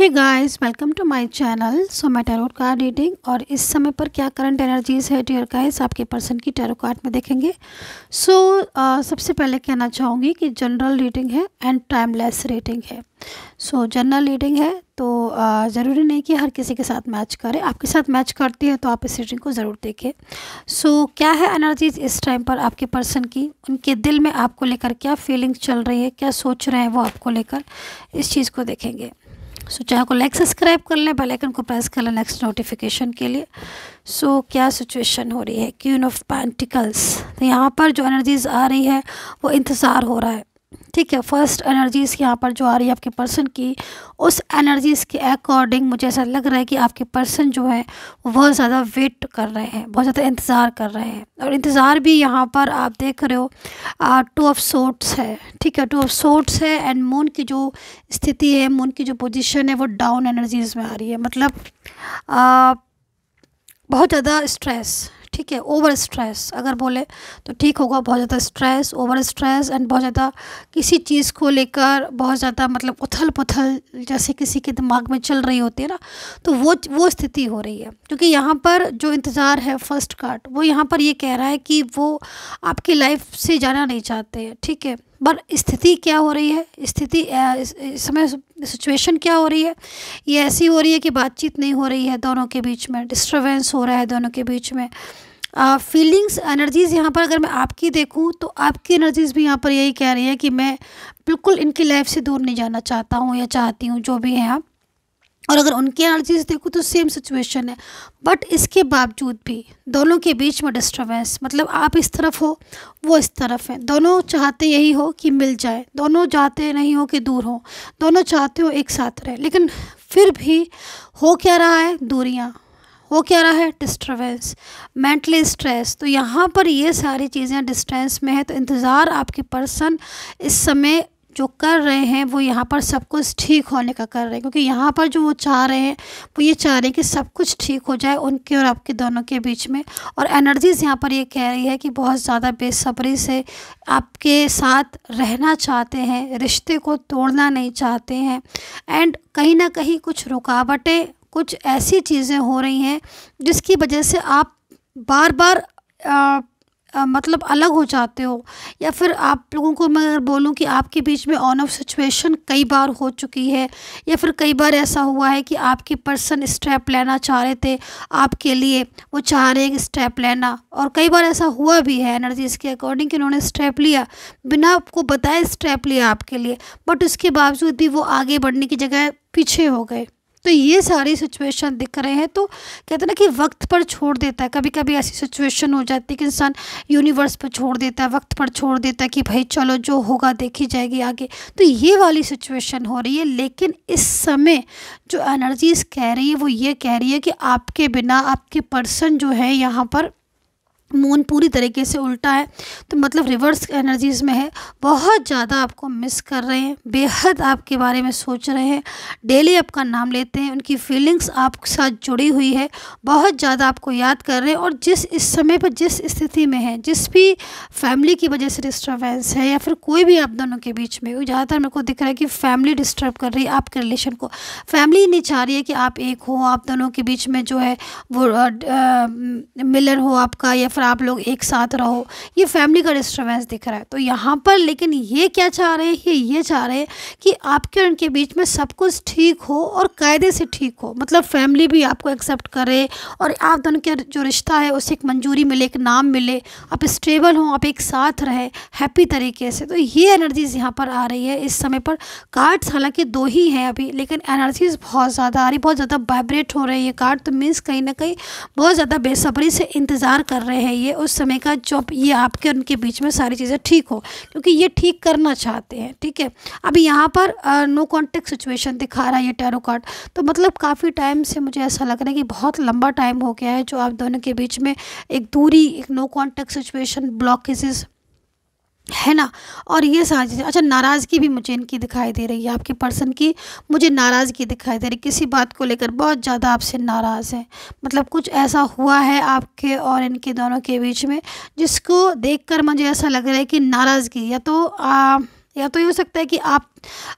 Hey guys welcome to my channel so मैं tarot card reading और इस समय पर क्या करंट एनर्जीज है डियर गाइस आपके पर्सन की टैरो कार्ड में देखेंगे। सो so, uh, सबसे पहले कहना चाहूँगी कि जनरल रीडिंग है एंड टाइमलेस रीडिंग है। सो जनरल रीडिंग है तो uh, ज़रूरी नहीं कि हर किसी के साथ मैच करे। आपके साथ मैच करती है तो आप इस रीडिंग को ज़रूर देखें। सो so, क्या है एनर्जीज इस टाइम पर आपके पर्सन की? उनके दिल में आपको लेकर क्या फीलिंग्स चल रही है क्या सोच रहे हैं वो आपको लेकर? इस चीज़ को देखेंगे। सो चैनल को लाइक सब्सक्राइब कर लें बेल आइकन को प्रेस कर लें नेक्स्ट नोटिफिकेशन के लिए। सो so, क्या सिचुएशन हो रही है? क्यून ऑफ़ पैंटिकल्स तो यहाँ पर जो एनर्जीज आ रही है वो इंतज़ार हो रहा है। ठीक है फ़र्स्ट एनर्जीज़ यहाँ पर जो आ रही है आपके पर्सन की उस एनर्जीज़ के अकॉर्डिंग मुझे ऐसा लग रहा है कि आपके पर्सन जो है बहुत ज़्यादा वेट कर रहे हैं बहुत ज़्यादा इंतज़ार कर रहे हैं। और इंतज़ार भी यहाँ पर आप देख रहे हो टू ऑफ़ सोट्स है ठीक है टू ऑफ़ सोट्स है एंड मून की जो स्थिति है मून की जो पोजिशन है वो डाउन एनर्जीज़ में आ रही है। मतलब आ, बहुत ज़्यादा स्ट्रेस ठीक है ओवर स्ट्रेस अगर बोले तो ठीक होगा, बहुत ज़्यादा स्ट्रेस ओवर स्ट्रेस एंड बहुत ज़्यादा किसी चीज़ को लेकर बहुत ज़्यादा मतलब उथल पुथल जैसे किसी के दिमाग में चल रही होती है ना तो वो वो स्थिति हो रही है। क्योंकि यहाँ पर जो इंतज़ार है फ़र्स्ट कार्ड वो यहाँ पर ये कह रहा है कि वो आपकी लाइफ से जाना नहीं चाहते हैं ठीक है? पर स्थिति क्या हो रही है? स्थिति इस समय सिचुएशन क्या हो रही है? ये ऐसी हो रही है कि बातचीत नहीं हो रही है दोनों के बीच में डिस्टर्बेंस हो रहा है दोनों के बीच में। फीलिंग्स एनर्जीज़ यहाँ पर अगर मैं आपकी देखूँ तो आपकी एनर्जीज़ भी यहाँ पर यही कह रही है कि मैं बिल्कुल इनकी लाइफ से दूर नहीं जाना चाहता हूँ या चाहती हूँ, जो भी हैं आप। और अगर उनकी एनर्जीज देखूँ तो सेम सिचुएशन है। बट इसके बावजूद भी दोनों के बीच में डिस्टर्बेंस मतलब आप इस तरफ़ हो, वो इस तरफ़ है। दोनों चाहते यही हो कि मिल जाए। दोनों चाहते नहीं हो कि दूर हो। दोनों चाहते हो एक साथ रहे। लेकिन फिर भी हो क्या रहा है? दूरियाँ। हो क्या रहा है? डिस्टर्बेंस मेंटली स्ट्रेस तो यहाँ पर ये सारी चीज़ें डिस्टेंस में है। तो इंतज़ार आपके पर्सन इस समय जो कर रहे हैं वो यहाँ पर सब कुछ ठीक होने का कर रहे हैं। क्योंकि यहाँ पर जो वो चाह रहे हैं वो ये चाह रहे हैं कि सब कुछ ठीक हो जाए उनके और आपके दोनों के बीच में। और एनर्जीज़ यहाँ पर ये कह रही है कि बहुत ज़्यादा बेसब्री से आपके साथ रहना चाहते हैं रिश्ते को तोड़ना नहीं चाहते हैं। एंड कहीं ना कहीं कुछ रुकावटें कुछ ऐसी चीज़ें हो रही हैं जिसकी वजह से आप बार बार आ, आ, मतलब अलग हो जाते हो? या फिर आप लोगों को मैं अगर बोलूँ कि आपके बीच में ऑन ऑफ़ सिचुएशन कई बार हो चुकी है? या फिर कई बार ऐसा हुआ है कि आपके पर्सन स्टेप लेना चाह रहे थे आपके लिए वो चाह रहे हैं स्टेप लेना? और कई बार ऐसा हुआ भी है एनर्जीज़ के अकॉर्डिंग कि उन्होंने स्टेप लिया बिना आपको बताए स्टेप लिया आपके लिए बट उसके बावजूद भी वो आगे बढ़ने की जगह पीछे हो गए। तो ये सारी सिचुएशन दिख रहे हैं तो कहते हैं ना कि वक्त पर छोड़ देता है। कभी कभी ऐसी सिचुएशन हो जाती है कि इंसान यूनिवर्स पर छोड़ देता है, वक्त पर छोड़ देता है कि भाई चलो जो होगा देखी जाएगी आगे। तो ये वाली सिचुएशन हो रही है, लेकिन इस समय जो एनर्जीज कह रही है, वो ये कह रही है कि आपके बिना आपके पर्सन जो है यहाँ पर मून पूरी तरीके से उल्टा है तो मतलब रिवर्स एनर्जीज़ में है। बहुत ज़्यादा आपको मिस कर रहे हैं, बेहद आपके बारे में सोच रहे हैं। डेली आपका नाम लेते हैं, उनकी फीलिंग्स आपके साथ जुड़ी हुई है। बहुत ज़्यादा आपको याद कर रहे हैं और जिस इस समय पर, जिस स्थिति में है, जिस भी फैमिली की वजह से डिस्टर्बेंस है या फिर कोई भी आप दोनों के बीच में, ज़्यादातर मेरे को दिख रहा है कि फैमिली डिस्टर्ब कर रही है आपके रिलेशन को। फैमिली नहीं चाह रही है कि आप एक हो, आप दोनों के बीच में जो है वो मिलन हो आपका या फिर फिर आप लोग एक साथ रहो, ये फैमिली का डिस्टर्बेंस दिख रहा है। तो यहाँ पर लेकिन ये क्या चाह रहे हैं, ये ये चाह रहे हैं कि आपके और उनके बीच में सब कुछ ठीक हो और कायदे से ठीक हो। मतलब फैमिली भी आपको एक्सेप्ट करे और आप दोनों का जो रिश्ता है, उसे एक मंजूरी मिले, एक नाम मिले, आप स्टेबल हों, आप एक साथ रहे हैप्पी तरीके से। तो ये एनर्जीज़ यहाँ पर आ रही है। इस समय पर कार्ड्स हालाँकि दो ही हैं अभी, लेकिन एनर्जीज़ बहुत ज़्यादा आ रही बहुत ज़्यादा वाइब्रेट हो रही है। कार्ड तो मीन्स कहीं ना कहीं बहुत ज़्यादा बेसब्री से इंतज़ार कर रहे हैं। है ये, उस समय का जॉब ये आपके उनके बीच में सारी चीज़ें ठीक हो, क्योंकि ये ठीक करना चाहते हैं, ठीक है? अब यहाँ पर नो कॉन्टेक्ट सिचुएशन दिखा रहा है ये टैरो कार्ड तो मतलब काफ़ी टाइम से मुझे ऐसा लग रहा है कि बहुत लंबा टाइम हो गया है जो आप दोनों के बीच में एक दूरी, एक नो कॉन्टेक्ट सिचुएशन ब्लॉकेजेस है ना? और ये सारी चीज़ें अच्छा नाराज़गी भी मुझे इनकी दिखाई दे रही है आपके पर्सन की। मुझे नाराज़गी दिखाई दे रही किसी बात को लेकर बहुत ज़्यादा आपसे नाराज़ है। मतलब कुछ ऐसा हुआ है आपके और इनके दोनों के बीच में जिसको देखकर मुझे ऐसा लग रहा है कि नाराज़गी या तो आ, या तो ये हो सकता है कि आप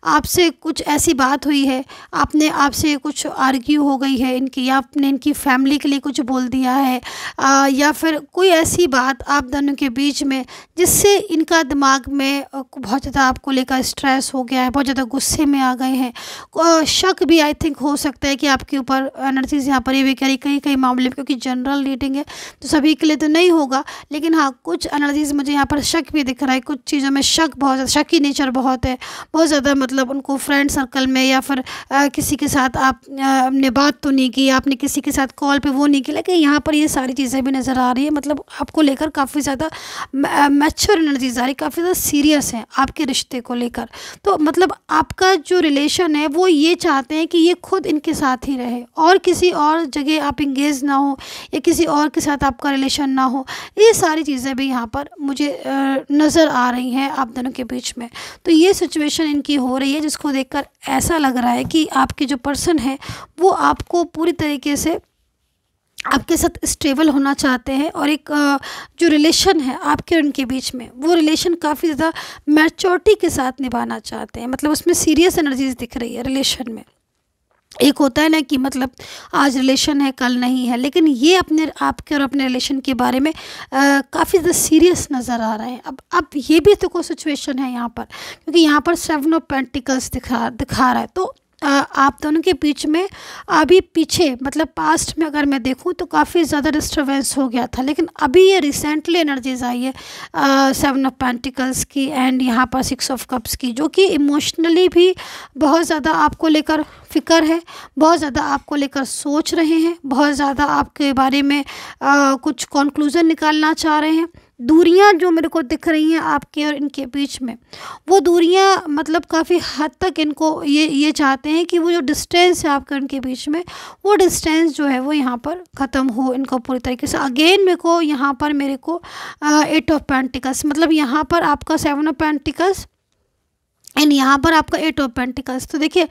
आपसे कुछ ऐसी बात हुई है? आपने आपसे कुछ आर्ग्यू हो गई है इनकी या आपने इनकी फैमिली के लिए कुछ बोल दिया है? आ, या फिर कोई ऐसी बात आप दोनों के बीच में जिससे इनका दिमाग में बहुत ज़्यादा आपको लेकर स्ट्रेस हो गया है बहुत ज़्यादा गुस्से में आ गए हैं? शक भी आई थिंक हो सकता है कि आपके ऊपर एनर्जीज यहाँ पर ये भी करी कई कई मामले में क्योंकि जनरल रीडिंग है तो सभी के लिए तो नहीं होगा। लेकिन हाँ कुछ एनर्जीज मुझे यहाँ पर शक भी दिख रहा है कुछ चीज़ों में शक बहुत शक की नेचर बहुत है। बहुत ज़्यादा मतलब उनको फ्रेंड सर्कल में या फिर किसी के साथ आपने बात तो नहीं की, आपने किसी के साथ कॉल पे वो नहीं की लेकिन यहाँ पर ये सारी चीज़ें भी नज़र आ रही है। मतलब आपको लेकर काफ़ी ज़्यादा मैच्योर एनर्जीज आ रही काफ़ी ज़्यादा सीरियस हैं आपके रिश्ते को लेकर। तो मतलब आपका जो रिलेशन है, वो ये चाहते हैं कि ये खुद इनके साथ ही रहे और किसी और जगह आप इंगेज ना हो या किसी और के साथ आपका रिलेशन ना हो। ये सारी चीज़ें भी यहाँ पर मुझे नज़र आ रही हैं आप दोनों के बीच में। तो ये सिचुएशन इनकी हो रही है, जिसको देखकर ऐसा लग रहा है कि आपके जो पर्सन है, वो आपको पूरी तरीके से आपके साथ स्टेबल होना चाहते हैं और एक जो रिलेशन है आपके उनके बीच में, वो रिलेशन काफ़ी ज़्यादा मैच्योरिटी के साथ निभाना चाहते हैं। मतलब उसमें सीरियस एनर्जीज दिख रही है रिलेशन में। एक होता है ना कि मतलब आज रिलेशन है, कल नहीं है, लेकिन ये अपने, आपके और अपने रिलेशन के बारे में काफ़ी ज़्यादा सीरियस नज़र आ रहा है। अब अब ये भी तो कोई सिचुएशन है यहाँ पर, क्योंकि यहाँ पर सेवन ऑफ़ पेंटिकल्स दिखा दिखा रहा है। तो आप दोनों के बीच में अभी पीछे मतलब पास्ट में अगर मैं देखूँ तो काफ़ी ज़्यादा डिस्टर्बेंस हो गया था। लेकिन अभी ये रिसेंटली एनर्जीज आई है सेवन ऑफ़ पेंटिकल्स की एंड यहाँ पर सिक्स ऑफ़ कप्स की जो कि इमोशनली भी बहुत ज़्यादा आपको लेकर फ़िक्र है बहुत ज़्यादा आपको लेकर सोच रहे हैं बहुत ज़्यादा आपके बारे में आ, कुछ कंक्लूज़न निकालना चाह रहे हैं। दूरियाँ जो मेरे को दिख रही हैं आपके और इनके बीच में, वो दूरियाँ मतलब काफ़ी हद तक इनको ये ये चाहते हैं कि वो जो डिस्टेंस है आपके इनके बीच में, वो डिस्टेंस जो है वो यहाँ पर ख़त्म हो, इनको पूरी तरीके से। अगेन मेरे को यहाँ पर मेरे को एट ऑफ़ पेंटिकल्स मतलब यहाँ पर आपका सेवन ऑफ़ पेंटिकल्स एंड यहाँ पर आपका एट ऑफ़ पेंटिकल्स तो देखिए,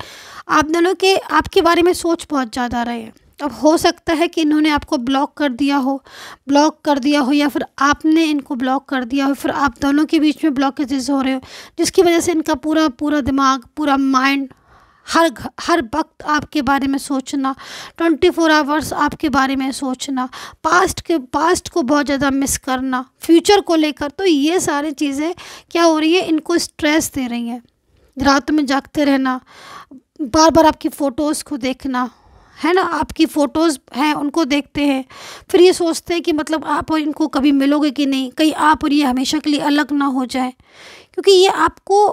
आप दोनों के, आपके बारे में सोच बहुत ज़्यादा रहे हैं। अब हो सकता है कि इन्होंने आपको ब्लॉक कर दिया हो ब्लॉक कर दिया हो या फिर आपने इनको ब्लॉक कर दिया हो, फिर आप दोनों के बीच में ब्लॉकेजेस हो रहे हो, जिसकी वजह से इनका पूरा पूरा दिमाग, पूरा माइंड हर हर वक्त आपके बारे में सोचना ट्वेंटी फोर आवर्स आपके बारे में सोचना पास्ट के पास्ट को बहुत ज़्यादा मिस करना फ्यूचर को लेकर तो ये सारी चीज़ें क्या हो रही है, इनको स्ट्रेस दे रही हैं। रात में जागते रहना बार बार आपकी फ़ोटोज़ को देखना। है ना, आपकी फ़ोटोज़ हैं, उनको देखते हैं। फिर ये सोचते हैं कि मतलब आप और इनको कभी मिलोगे कि नहीं? कहीं आप और ये हमेशा के लिए अलग ना हो जाए। क्योंकि ये आपको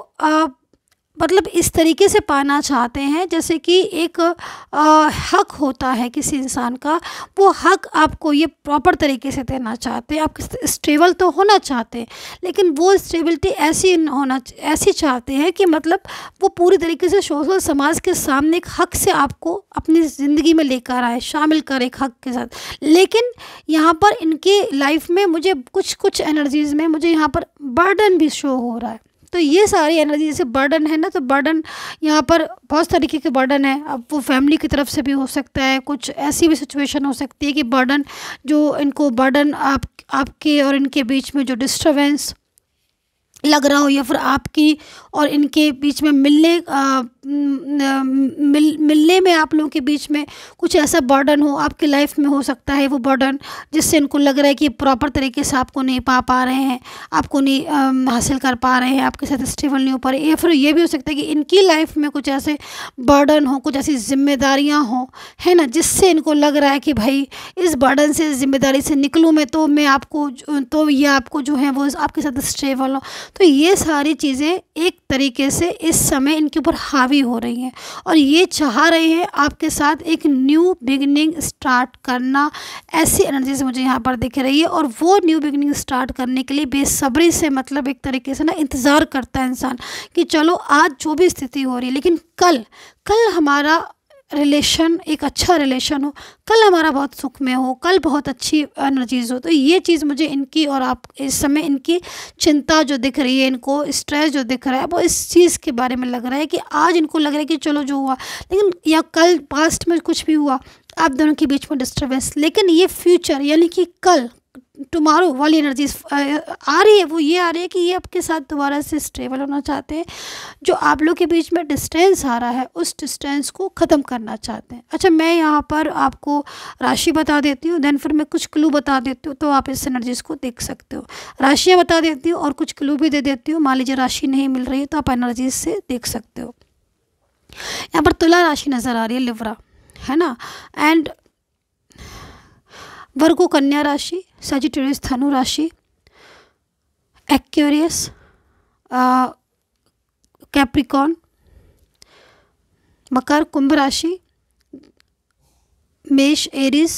मतलब इस तरीके से पाना चाहते हैं जैसे कि एक आ, हक होता है किसी इंसान का वो हक आपको ये प्रॉपर तरीके से देना चाहते हैं आप स्टेबल तो होना चाहते हैं लेकिन वो स्टेबिलिटी ऐसी होना ऐसी चाहते हैं कि मतलब वो पूरी तरीके से सोशल समाज के सामने एक हक से आपको अपनी ज़िंदगी में लेकर आए शामिल कर एक हक के साथ। लेकिन यहाँ पर इनके लाइफ में मुझे कुछ कुछ एनर्जीज़ में मुझे यहाँ पर बर्डन भी शो हो रहा है। तो ये सारी एनर्जी, जैसे बर्डन है ना तो बर्डन यहाँ पर बहुत तरीके के बर्डन है। अब वो फैमिली की तरफ़ से भी हो सकता है, कुछ ऐसी भी सिचुएशन हो सकती है कि बर्डन, जो इनको बर्डन आप, आपके और इनके बीच में जो डिस्टर्बेंस लग रहा हो या फिर आपकी और इनके बीच में मिलने आ, मिल मिलने में आप लोगों के बीच में कुछ ऐसा बर्डन हो आपकी लाइफ में हो सकता है वो बर्डन जिससे इनको लग रहा है कि प्रॉपर तरीके से आपको नहीं पा पा रहे हैं आपको नहीं आ, हासिल कर पा रहे हैं आपके साथ स्टेबल नहीं हो पा रहे या फिर ये भी हो सकता है कि इनकी लाइफ में कुछ ऐसे बर्डन हो कुछ ऐसी जिम्मेदारियाँ हों है ना जिससे इनको लग रहा है कि भाई इस बर्डन से ज़िम्मेदारी से निकलूँ मैं तो मैं आपको तो ये आपको जो है वो आपके साथ स्टेबल हो। तो ये सारी चीज़ें एक तरीके से इस समय इनके ऊपर हावी हो रही हैं। और ये चाह रहे हैं आपके साथ एक न्यू बिगनिंग स्टार्ट करना। ऐसी एनर्जी से मुझे यहाँ पर दिख रही है और वो न्यू बिगनिंग स्टार्ट करने के लिए बेसब्री से मतलब एक तरीके से ना इंतज़ार करता है इंसान कि चलो आज जो भी स्थिति हो रही है, लेकिन कल कल हमारा रिलेशन एक अच्छा रिलेशन हो। कल हमारा बहुत सुख में हो, कल बहुत अच्छी एनर्जीज हो। तो ये चीज़ मुझे इनकी और आप इस समय इनकी चिंता जो दिख रही है, इनको स्ट्रेस जो दिख रहा है, वो इस चीज़ के बारे में लग रहा है कि आज इनको लग रहा है कि चलो जो हुआ। लेकिन या कल पास्ट में कुछ भी हुआ, आप दोनों के बीच में डिस्टर्बेंस लेकिन ये फ्यूचर यानी कि कल टुमारो वाली एनर्जीज आ रही है, वो ये आ रही है कि ये आपके साथ दोबारा से स्टेबल होना चाहते हैं। जो आप लोग के बीच में डिस्टेंस आ रहा है, उस डिस्टेंस को ख़त्म करना चाहते हैं। अच्छा मैं यहाँ पर आपको राशि बता देती हूँ देन फिर मैं कुछ क्लू बता देती हूँ तो आप इस एनर्जीज़ को देख सकते हो। राशियाँ बता देती हूँ और कुछ क्लू भी दे देती हूँ। मान लीजिए राशि नहीं मिल रही है तो आप एनर्जीज से देख सकते हो। यहाँ पर तुला राशि नज़र आ रही है, लिवरा, है ना? एंड वर्गो कन्या राशि सजिटेरियस धनु राशि एक्वेरियस कैप्रिकॉन मकर कुंभ राशि मेष एरिस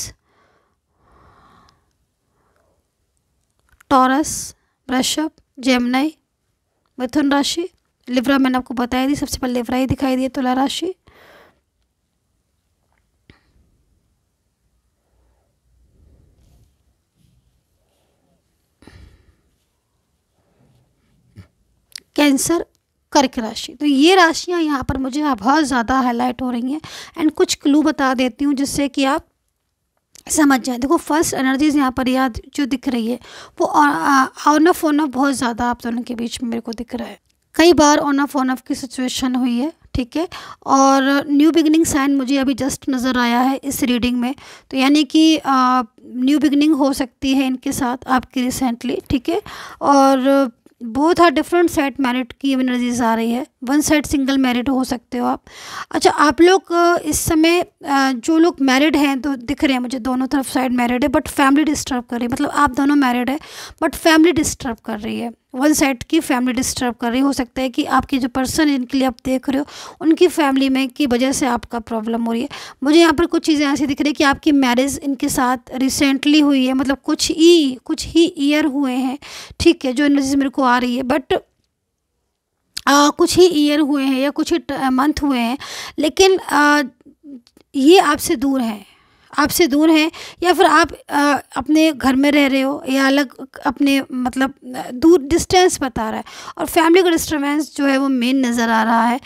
टॉरस वृषभ जेमनई मिथुन राशि लिवरा मैंने आपको बताया दी सबसे पहले लिवरा ही दिखाई दी तुला राशि। कैंसर कर्क राशि। तो ये राशियाँ यहाँ पर मुझे बहुत ज़्यादा हाईलाइट हो रही हैं एंड कुछ क्लू बता देती हूँ जिससे कि आप समझ जाए। देखो फ़र्स्ट एनर्जीज यहाँ पर याद जो दिख रही है, वो ऑन ऑफ़ ऑन ऑफ़ बहुत ज़्यादा आप दोनों के बीच में मेरे को दिख रहा है। कई बार ऑन ऑफ़ ऑन ऑफ़ की सिचुएशन हुई है, ठीक है? और न्यू बिगनिंग साइन मुझे अभी जस्ट नज़र आया है इस रीडिंग में। तो यानी कि न्यू बिगनिंग हो सकती है इनके साथ आपकी रिसेंटली ठीक है? और बोथ आर डिफरेंट सेट मैरिट की एनर्जीज आ रही है। वन सेट सिंगल मैरिड हो सकते हो आप। अच्छा आप लोग इस समय जो लोग मैरिड हैं तो दिख रहे हैं मुझे दोनों तरफ़ साइड मैरिड है बट फैमिली डिस्टर्ब कर रही है। मतलब आप दोनों मैरिड है बट फैमिली डिस्टर्ब कर रही है। वन साइड की फैमिली डिस्टर्ब कर रही हो सकता है कि आपके जो पर्सन जिनके लिए आप देख रहे हो उनकी फैमिली में की वजह से आपका प्रॉब्लम हो रही है। मुझे यहाँ पर कुछ चीज़ें ऐसी दिख रही है कि आपकी मैरिज इनके साथ रिसेंटली हुई है मतलब कुछ ही कुछ ही ईयर हुए हैं ठीक है जो एनर्जी मेरे को आ रही है बट आ, कुछ ही ईयर हुए हैं या कुछ ही मंथ हुए हैं लेकिन आ, ये आपसे दूर हैं। आपसे दूर हैं या फिर आप आ, अपने घर में रह रहे हो या अलग अपने मतलब दूर डिस्टेंस बता रहा है। और फैमिली का डिस्टर्बेंस जो है वो मेन नज़र आ रहा है।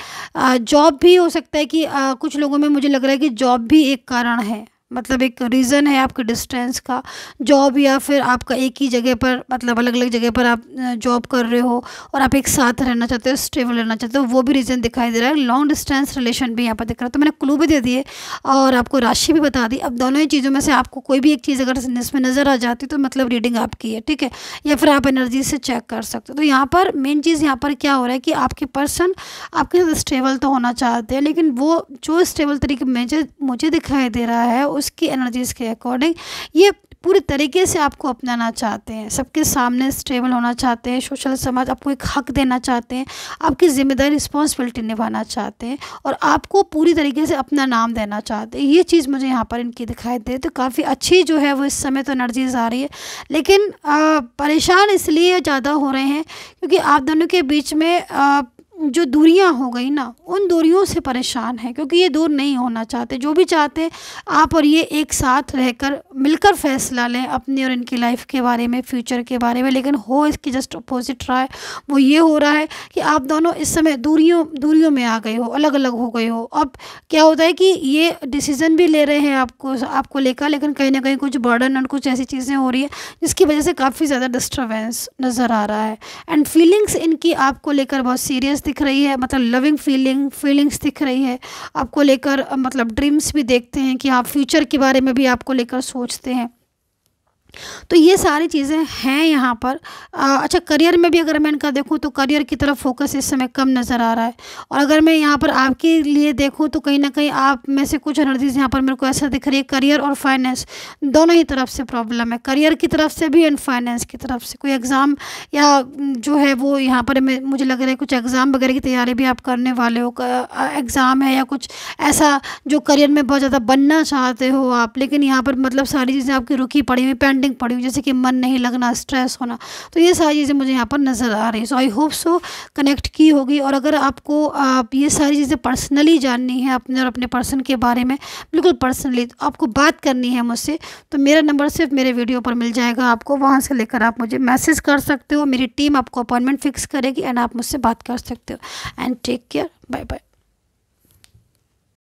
जॉब भी हो सकता है कि आ, कुछ लोगों में मुझे लग रहा है कि जॉब भी एक कारण है। मतलब एक रीज़न है आपके डिस्टेंस का। जॉब या फिर आपका एक ही जगह पर मतलब अलग अलग जगह पर आप जॉब कर रहे हो और आप एक साथ रहना चाहते हो स्टेबल रहना चाहते हो, वो भी रीज़न दिखाई दे रहा है। लॉन्ग डिस्टेंस रिलेशन भी यहाँ पर दिख रहा है। तो मैंने क्लू भी दे दिए और आपको राशि भी बता दी। अब दोनों ही चीज़ों में से आपको कोई भी एक चीज़ अगर इसमें नज़र आ जाती तो मतलब रीडिंग आपकी है, ठीक है? या फिर आप एनर्जी से चेक कर सकते हो। तो यहाँ पर मेन चीज़ यहाँ पर क्या हो रहा है कि आपके पर्सन आपके साथ स्टेबल तो होना चाहते हैं, लेकिन वो जो स्टेबल तरीके मुझे मुझे दिखाई दे रहा है उसकी एनर्जीज़ के अकॉर्डिंग ये पूरी तरीके से आपको अपनाना चाहते हैं। सबके सामने स्टेबल होना चाहते हैं सोशल समाज आपको एक हक देना चाहते हैं आपकी ज़िम्मेदारी रिस्पॉन्सिबिलिटी निभाना चाहते हैं और आपको पूरी तरीके से अपना नाम देना चाहते हैं। ये चीज़ मुझे यहाँ पर इनकी दिखाई दे तो काफ़ी अच्छी जो है वो इस समय तो एनर्जीज़ आ रही है। लेकिन परेशान इसलिए ज़्यादा हो रहे हैं क्योंकि आप दोनों के बीच में आ, जो दूरियाँ हो गई ना, उन दूरियों से परेशान है, क्योंकि ये दूर नहीं होना चाहते। जो भी चाहते हैं, आप और ये एक साथ रहकर, मिलकर फैसला लें अपनी और इनकी लाइफ के बारे में फ्यूचर के बारे में। लेकिन हो इसकी जस्ट अपोजिट रहा है वो ये हो रहा है कि आप दोनों इस समय दूरियों दूरियों में आ गए हो अलग अलग हो गए हो। अब क्या होता है कि ये डिसीज़न भी ले रहे हैं आपको आपको लेकर, लेकिन कहीं ना कहीं कुछ बर्डन और कुछ ऐसी चीज़ें हो रही है, जिसकी वजह से काफ़ी ज़्यादा डिस्टर्बेंस नज़र आ रहा है। एंड फीलिंग्स इनकी आपको लेकर बहुत सीरियस दिख रही है मतलब लविंग फीलिंग फीलिंग्स दिख रही है। आपको लेकर मतलब ड्रीम्स भी देखते हैं कि आप फ्यूचर के बारे में भी आपको लेकर सोचते हैं। तो ये सारी चीज़ें हैं यहाँ पर। आ, अच्छा करियर में भी अगर मैं इनका देखूँ तो करियर की तरफ़ फोकस इस समय कम नज़र आ रहा है। और अगर मैं यहाँ पर आपके लिए देखूँ तो कहीं ना कहीं आप में से कुछ एनर्जीज यहाँ पर मेरे को ऐसा दिख रही है करियर और फाइनेंस दोनों ही तरफ़ से प्रॉब्लम है। करियर की तरफ़ से भी एंड फाइनेंस की तरफ़ से। कोई एग्ज़ाम या जो है वो यहाँ पर मुझे लग रहा है कुछ एग्ज़ाम वगैरह की तैयारी भी आप करने वाले हो। एग्ज़ाम है या कुछ ऐसा जो करियर में बहुत ज़्यादा बनना चाहते हो आप लेकिन यहाँ पर मतलब सारी चीज़ें आपकी रुकी पड़ी हुई पेंड पेंडिंग पड़ी हुई, जैसे कि मन नहीं लगना स्ट्रेस होना। तो ये सारी चीज़ें मुझे यहाँ पर नज़र आ रही सो आई होप सो कनेक्ट की होगी। और अगर आपको, आप ये सारी चीज़ें पर्सनली जाननी है अपने और अपने पर्सन के बारे में, बिल्कुल पर्सनली तो आपको बात करनी है मुझसे तो मेरा नंबर सिर्फ़ मेरे वीडियो पर मिल जाएगा आपको। वहाँ से लेकर आप मुझे मैसेज कर सकते हो। मेरी टीम आपको अपॉइंटमेंट फिक्स करेगी एंड आप मुझसे बात कर सकते हो। And take care. Bye bye